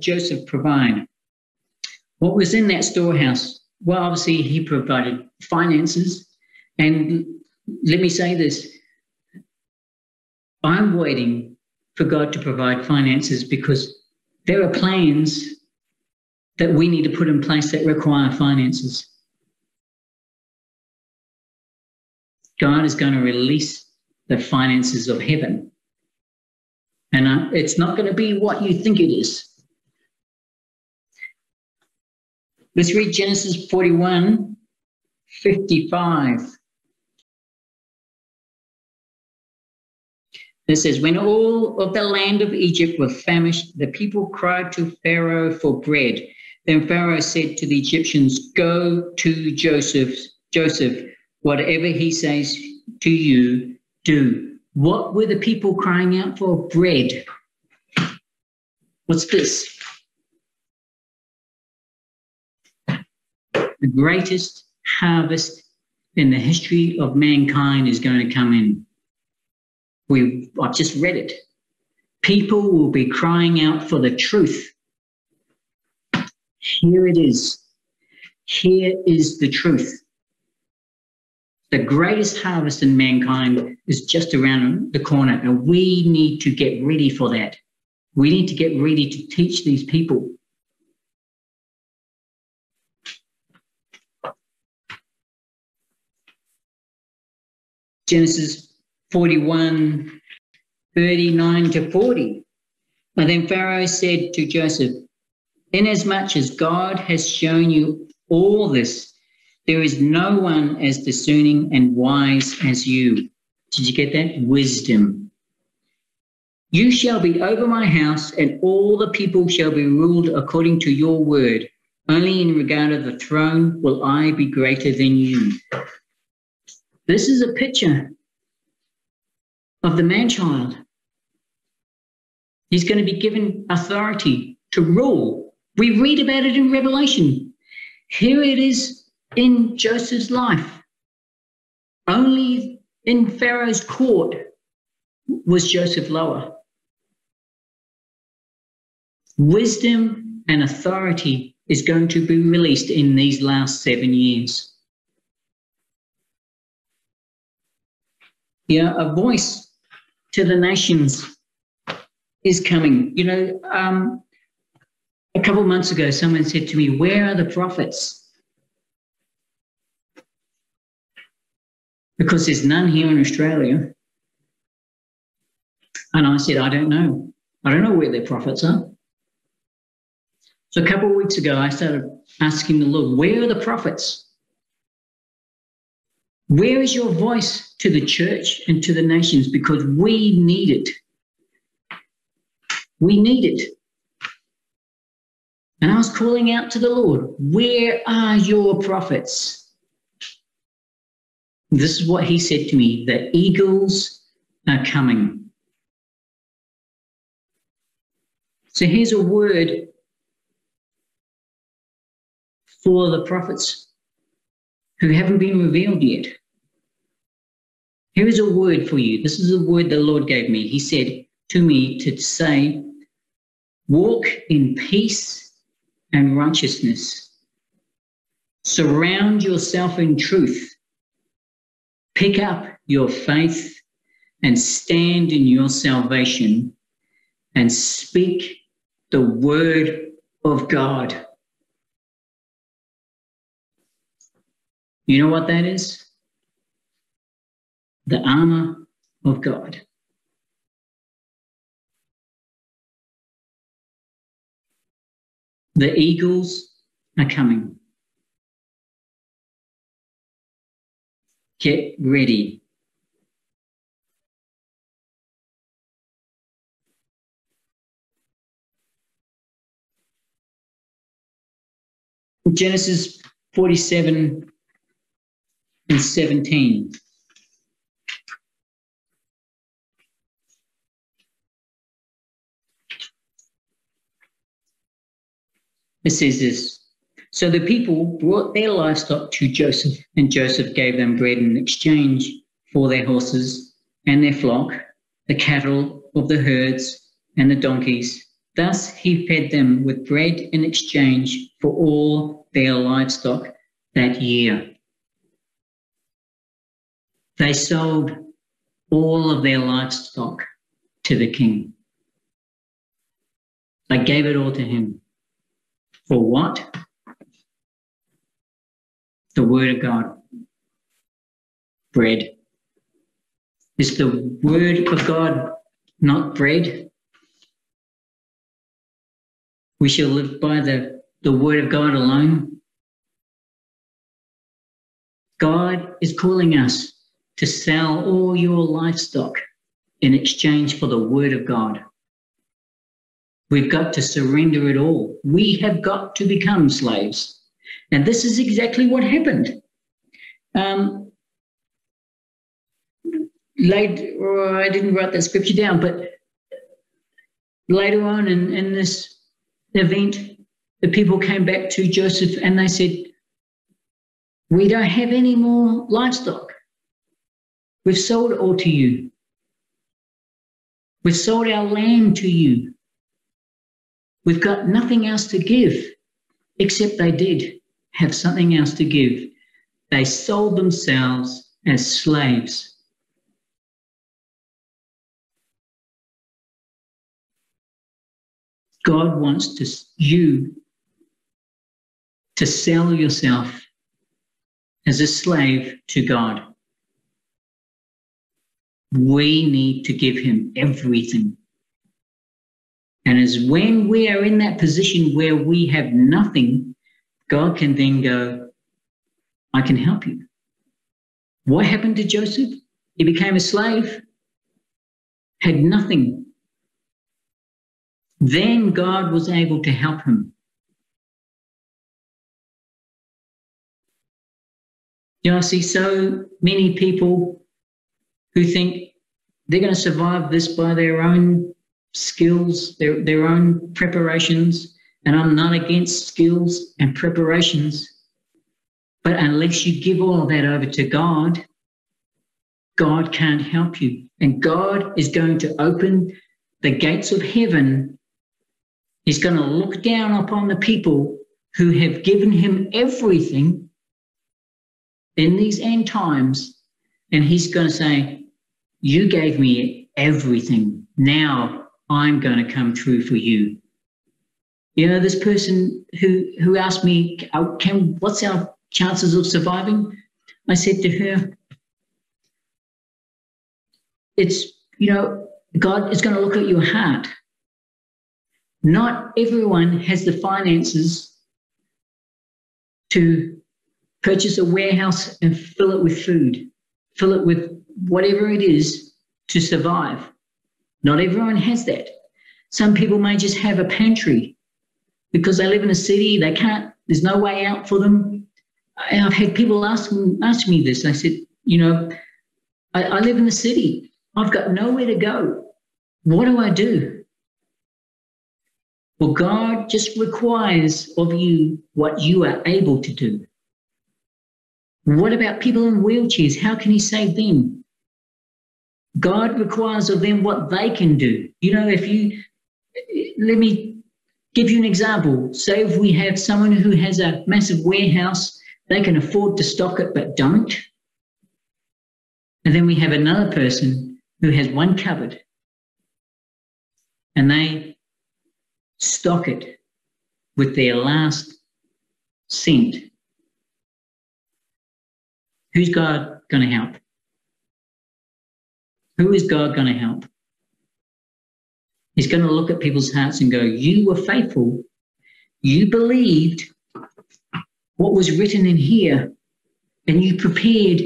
Joseph provide? What was in that storehouse? Well, obviously, he provided finances. And let me say this I'm waiting for God to provide finances because there are plans that we need to put in place that require finances. God is going to release the finances of heaven. And uh, it's not going to be what you think it is. Let's read Genesis 41 55. It says, When all of the land of Egypt were famished, the people cried to Pharaoh for bread. Then Pharaoh said to the Egyptians, Go to Joseph, Joseph, whatever he says to you, do. What were the people crying out for? Bread. What's this? The greatest harvest in the history of mankind is going to come in. We, I've just read it. People will be crying out for the truth. Here it is. Here is the truth. The greatest harvest in mankind is just around the corner, and we need to get ready for that. We need to get ready to teach these people. Genesis 41, 39 to 40. And then Pharaoh said to Joseph, Inasmuch as God has shown you all this, there is no one as discerning and wise as you. Did you get that? Wisdom. You shall be over my house, and all the people shall be ruled according to your word. Only in regard of the throne will I be greater than you. This is a picture of the man child. He's going to be given authority to rule. We read about it in Revelation. Here it is in Joseph's life. Only in Pharaoh's court was Joseph lower. Wisdom and authority is going to be released in these last seven years. Yeah, a voice to the nations is coming. You know, um, a couple months ago, someone said to me, Where are the prophets? because there's none here in Australia. And I said, I don't know. I don't know where their prophets are. So a couple of weeks ago, I started asking the Lord, where are the prophets? Where is your voice to the church and to the nations? Because we need it. We need it. And I was calling out to the Lord, where are your prophets? This is what he said to me the eagles are coming. So here's a word for the prophets who haven't been revealed yet. Here is a word for you. This is a word the Lord gave me. He said to me to say, Walk in peace and righteousness. Surround yourself in truth Pick up your faith and stand in your salvation and speak the word of God. You know what that is? The armor of God. The eagles are coming. Get ready. Genesis 47 and 17. It says this so the people brought their livestock to Joseph, and Joseph gave them bread in exchange for their horses and their flock, the cattle of the herds and the donkeys, Thus he fed them with bread in exchange for all their livestock that year. They sold all of their livestock to the king. They gave it all to him. For what? The word of God. Bread. Is the word of God not bread? We shall live by the, the word of God alone. God is calling us to sell all your livestock in exchange for the word of God. We've got to surrender it all. We have got to become slaves. And this is exactly what happened. Um, later, I didn't write that scripture down, but later on in, in this event, the people came back to Joseph and they said, We don't have any more livestock. We've sold it all to you. We've sold our land to you. We've got nothing else to give, except they did have something else to give. They sold themselves as slaves. God wants to, you to sell yourself as a slave to God we need to give him everything. And as when we are in that position where we have nothing, God can then go, I can help you. What happened to Joseph? He became a slave, had nothing. Then God was able to help him. You know, I see so many people who think they're going to survive this by their own skills, their, their own preparations. And I'm not against skills and preparations. But unless you give all of that over to God, God can't help you. And God is going to open the gates of heaven. He's going to look down upon the people who have given him everything in these end times. And he's going to say, you gave me everything. Now I'm going to come true for you. You know, this person who, who asked me, can, what's our chances of surviving? I said to her, it's, you know, God is going to look at your heart. Not everyone has the finances to purchase a warehouse and fill it with food, fill it with whatever it is to survive. Not everyone has that. Some people may just have a pantry because they live in a city, they can't, there's no way out for them. I've had people ask, ask me this. I said, you know, I, I live in the city, I've got nowhere to go. What do I do? Well, God just requires of you what you are able to do. What about people in wheelchairs? How can He save them? God requires of them what they can do. You know, if you, let me give you an example. Say if we have someone who has a massive warehouse, they can afford to stock it but don't. And then we have another person who has one cupboard and they stock it with their last cent. Who's God going to help? Who is God going to help? He's going to look at people's hearts and go, You were faithful. You believed what was written in here, and you prepared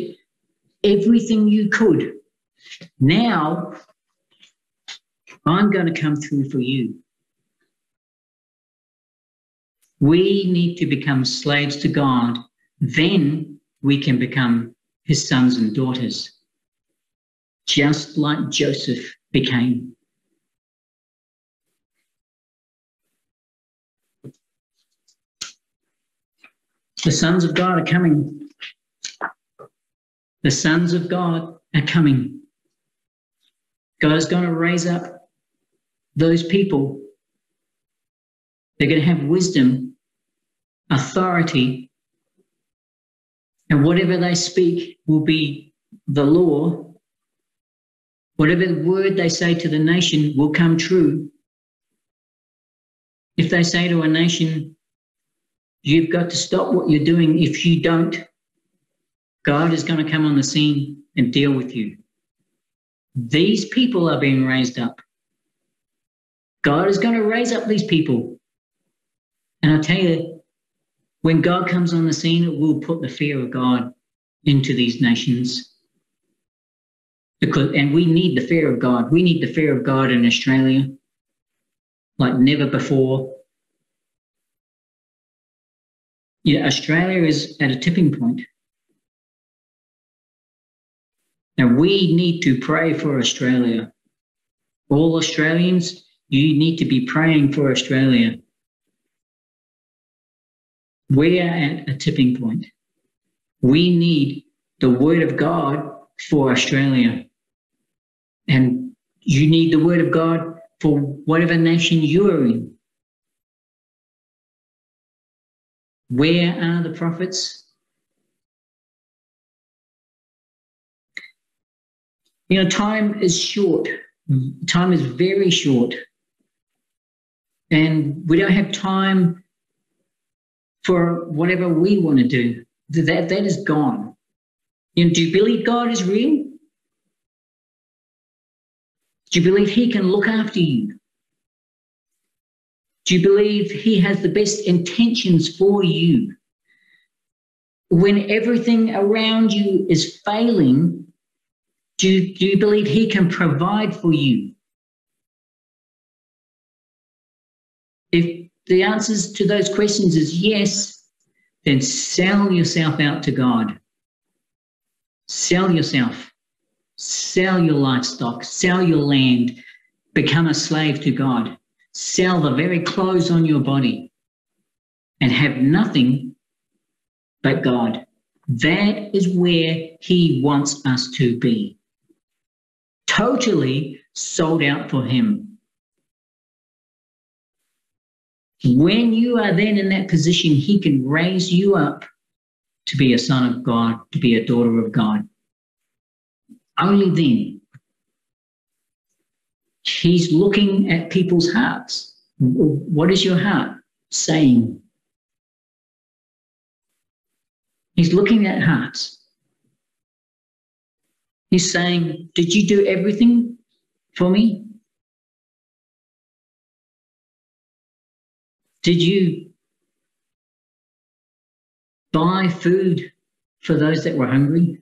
everything you could. Now, I'm going to come through for you. We need to become slaves to God. Then we can become his sons and daughters just like Joseph became. The sons of God are coming. The sons of God are coming. God is going to raise up those people They're going to have wisdom, authority, and whatever they speak will be the law. Whatever word they say to the nation will come true. If they say to a nation, you've got to stop what you're doing, if you don't, God is going to come on the scene and deal with you. These people are being raised up. God is going to raise up these people. And I tell you, when God comes on the scene, it will put the fear of God into these nations. Because, and we need the fear of God. We need the fear of God in Australia like never before. Yeah, Australia is at a tipping point. And we need to pray for Australia. All Australians, you need to be praying for Australia. We are at a tipping point. We need the word of God for Australia. And you need the word of God for whatever nation you are in. Where are the prophets? You know, time is short. Time is very short. And we don't have time for whatever we want to do. That, that is gone. You know, do you believe God is real? Do you believe He can look after you? Do you believe He has the best intentions for you? When everything around you is failing, do you, do you believe He can provide for you? If the answers to those questions is yes, then sell yourself out to God. Sell yourself. Sell your livestock. Sell your land. Become a slave to God. Sell the very clothes on your body and have nothing but God. That is where He wants us to be. Totally sold out for Him. When you are then in that position, He can raise you up to be a son of God, to be a daughter of God. Only then. He's looking at people's hearts. What is your heart saying? He's looking at hearts. He's saying, Did you do everything for me? Did you buy food for those that were hungry?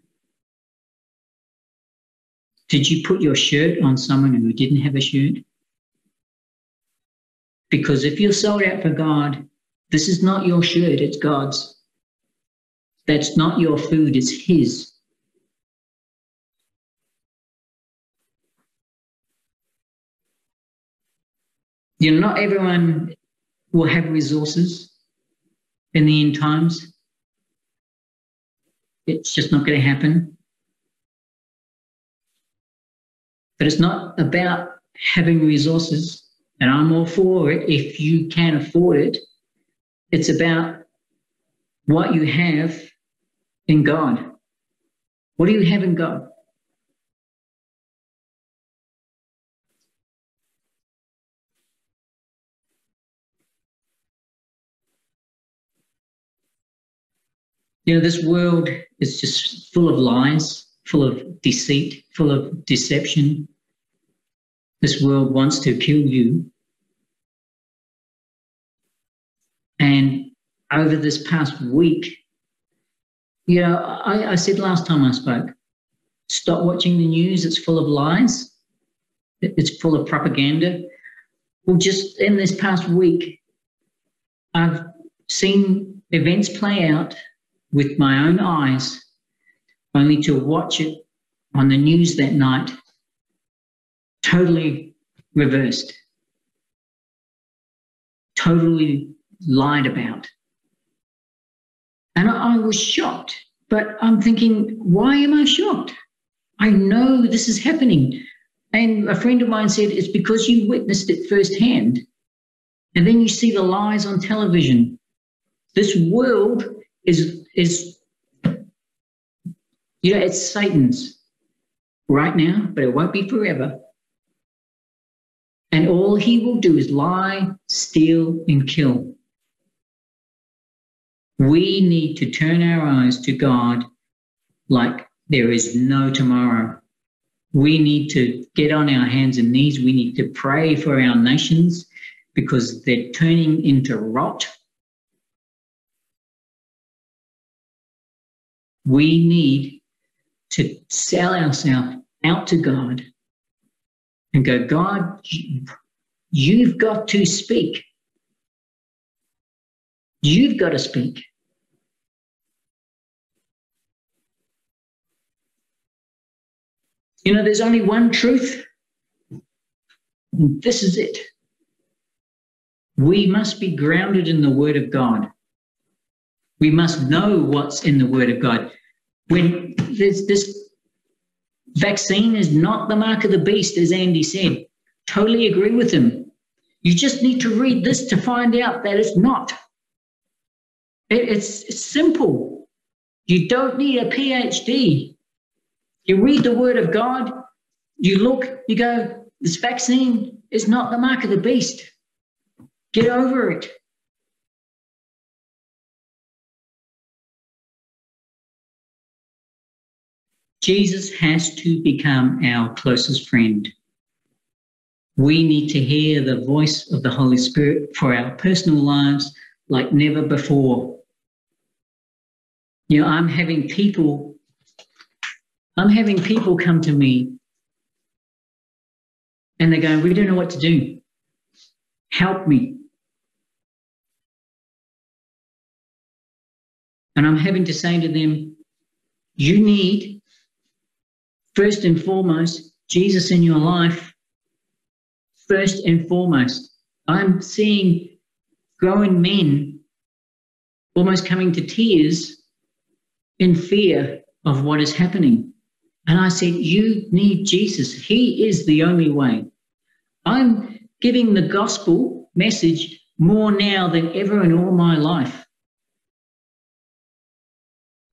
Did you put your shirt on someone who didn't have a shirt? Because if you're sold out for God, this is not your shirt, it's God's. That's not your food, it's His. You know, not everyone will have resources in the end times. It's just not going to happen. But it's not about having resources, and I'm all for it if you can afford it. It's about what you have in God. What do you have in God? You know, this world is just full of lies, full of deceit, full of deception. This world wants to kill you. And over this past week, you know, I, I said last time I spoke, stop watching the news, it's full of lies, it's full of propaganda. Well, just in this past week, I've seen events play out with my own eyes, only to watch it on the news that night totally reversed, totally lied about. And I, I was shocked, but I'm thinking, why am I shocked? I know this is happening. And a friend of mine said, it's because you witnessed it firsthand. And then you see the lies on television. This world is, is you know, it's Satan's right now, but it won't be forever. And all he will do is lie, steal, and kill. We need to turn our eyes to God like there is no tomorrow. We need to get on our hands and knees. We need to pray for our nations because they're turning into rot. We need to sell ourselves out to God and go, God, you've got to speak. You've got to speak. You know, there's only one truth. This is it. We must be grounded in the Word of God. We must know what's in the Word of God. When there's this vaccine is not the mark of the beast, as Andy said. Totally agree with him. You just need to read this to find out that it's not. It, it's, it's simple. You don't need a PhD. You read the Word of God, you look, you go, this vaccine is not the mark of the beast. Get over it. Jesus has to become our closest friend. We need to hear the voice of the Holy Spirit for our personal lives like never before. You know, I'm having people, I'm having people come to me and they're going, We don't know what to do. Help me. And I'm having to say to them, You need first and foremost, Jesus in your life, first and foremost. I'm seeing growing men almost coming to tears in fear of what is happening. And I said, You need Jesus. He is the only way. I'm giving the gospel message more now than ever in all my life.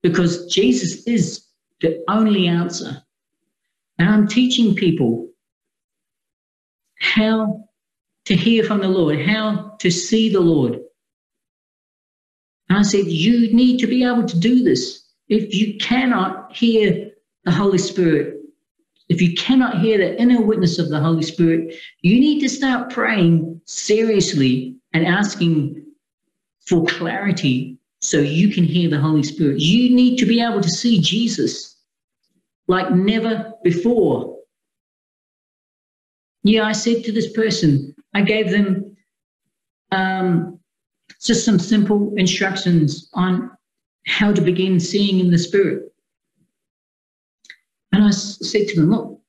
Because Jesus is the only answer. And I'm teaching people how to hear from the Lord, how to see the Lord. And I said, You need to be able to do this. If you cannot hear the Holy Spirit, if you cannot hear the inner witness of the Holy Spirit, you need to start praying seriously and asking for clarity so you can hear the Holy Spirit. You need to be able to see Jesus like never before. Yeah, I said to this person, I gave them um, just some simple instructions on how to begin seeing in the Spirit. And I said to them, Look,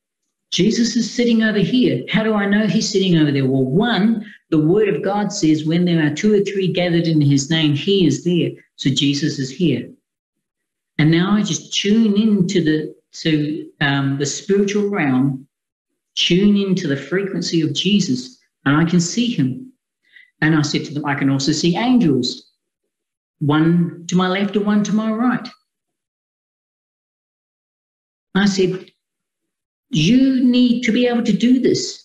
Jesus is sitting over here. How do I know he's sitting over there? Well, one, the word of God says, when there are two or three gathered in his name, he is there. So Jesus is here. And now I just tune into the to um, the spiritual realm, tune into the frequency of Jesus, and I can see him. And I said to them, I can also see angels, one to my left and one to my right. I said, You need to be able to do this.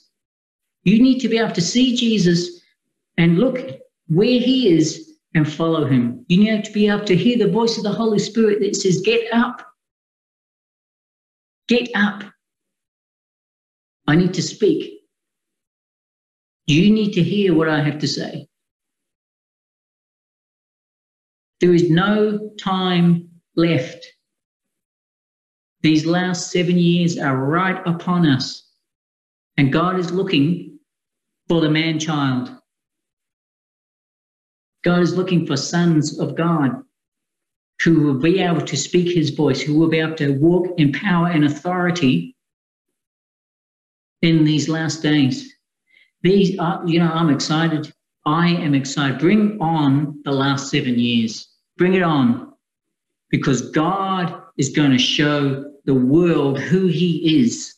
You need to be able to see Jesus and look where he is and follow him. You need to be able to hear the voice of the Holy Spirit that says, Get up, Get up. I need to speak. You need to hear what I have to say. There is no time left. These last seven years are right upon us. And God is looking for the man child. God is looking for sons of God who will be able to speak his voice, who will be able to walk in power and authority in these last days. These are, you know, I'm excited. I am excited. Bring on the last seven years. Bring it on. Because God is going to show the world who he is.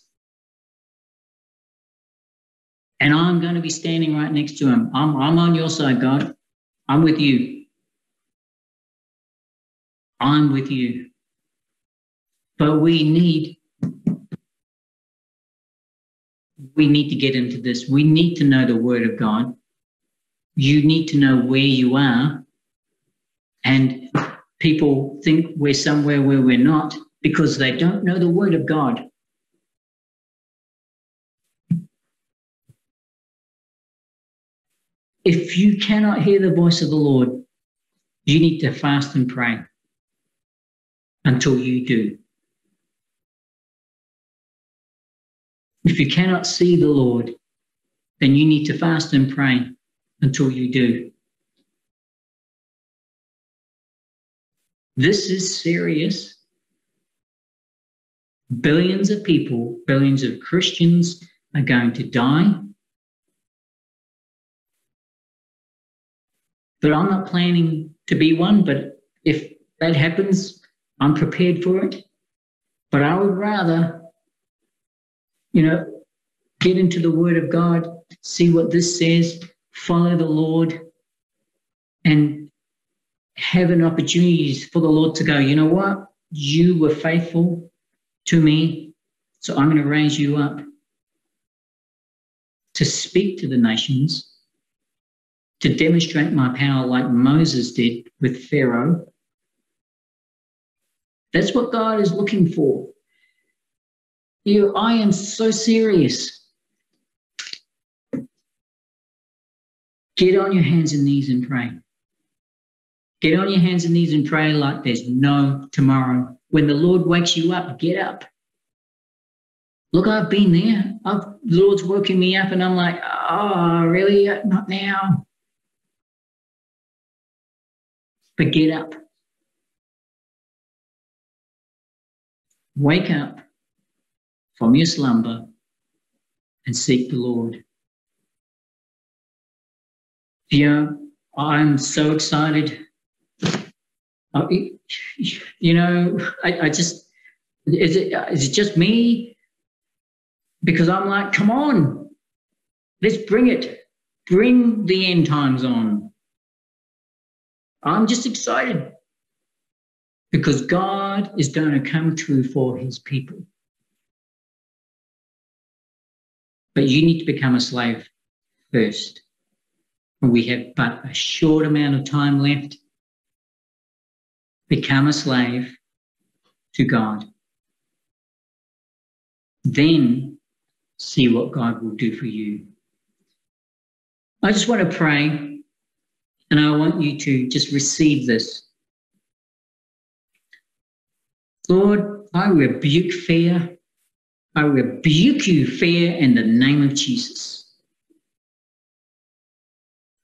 And I'm going to be standing right next to him. I'm, I'm on your side, God. I'm with you. I'm with you. But we need we need to get into this. We need to know the word of God. You need to know where you are. And people think we're somewhere where we're not because they don't know the word of God. If you cannot hear the voice of the Lord, you need to fast and pray until you do. If you cannot see the Lord, then you need to fast and pray until you do. This is serious. Billions of people, billions of Christians are going to die. But I'm not planning to be one, but if that happens, I'm prepared for it. But I would rather you know, get into the Word of God, see what this says, follow the Lord, and have an opportunity for the Lord to go, you know what? You were faithful to me, so I'm going to raise you up to speak to the nations, to demonstrate my power like Moses did with Pharaoh. That's what God is looking for. You, I am so serious. Get on your hands and knees and pray. Get on your hands and knees and pray like there's no tomorrow. When the Lord wakes you up, get up. Look, I've been there. I've, the Lord's woken me up, and I'm like, oh, really? Not now. But get up. Wake up from your slumber and seek the Lord. Yeah, I'm so excited. Uh, you know, I, I just, is it, is it just me? Because I'm like, come on, let's bring it. Bring the end times on. I'm just excited because God is going to come through for his people. But you need to become a slave first. We have but a short amount of time left. Become a slave to God. Then see what God will do for you. I just want to pray and I want you to just receive this. Lord, I rebuke fear. I rebuke you, fear, in the name of Jesus.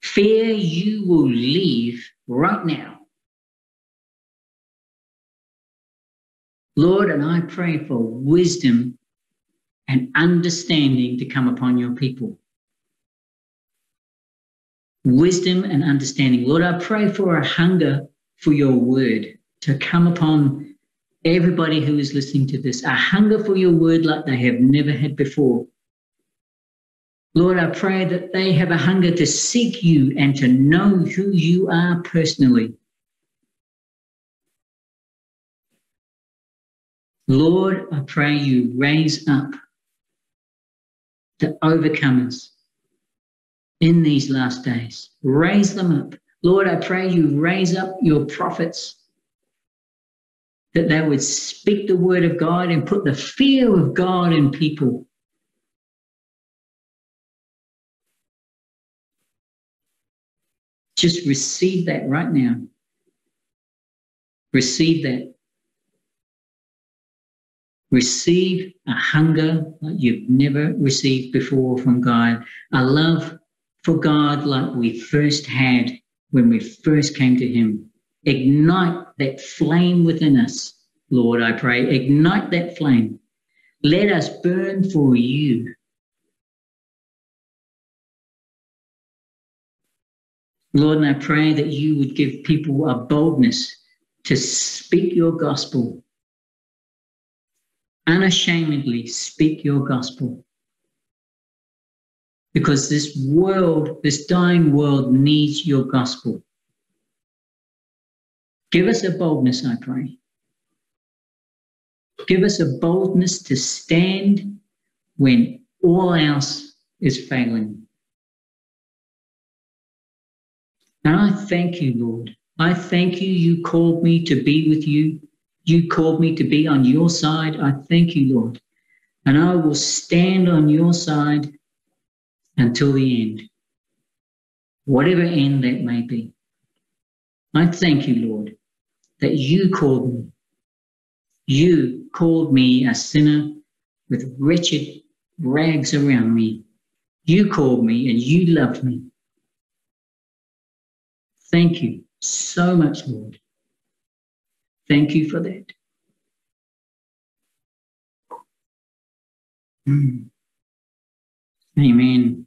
Fear, you will leave right now. Lord, and I pray for wisdom and understanding to come upon your people. Wisdom and understanding. Lord, I pray for a hunger for your word to come upon everybody who is listening to this, a hunger for your word like they have never had before. Lord, I pray that they have a hunger to seek you and to know who you are personally. Lord, I pray you raise up the overcomers in these last days. Raise them up. Lord, I pray you raise up your prophets that they would speak the word of God and put the fear of God in people. Just receive that right now. Receive that. Receive a hunger like you've never received before from God, a love for God like we first had when we first came to Him. Ignite that flame within us, Lord, I pray. Ignite that flame. Let us burn for you. Lord, and I pray that you would give people a boldness to speak your gospel. Unashamedly speak your gospel. because this world, this dying world, needs your gospel. Give us a boldness, I pray. Give us a boldness to stand when all else is failing. And I thank you, Lord. I thank you. You called me to be with you. You called me to be on your side. I thank you, Lord. And I will stand on your side until the end, whatever end that may be. I thank you, Lord, that you called me. You called me a sinner with wretched rags around me. You called me and you loved me. Thank you so much, Lord. Thank you for that. Mm. Amen.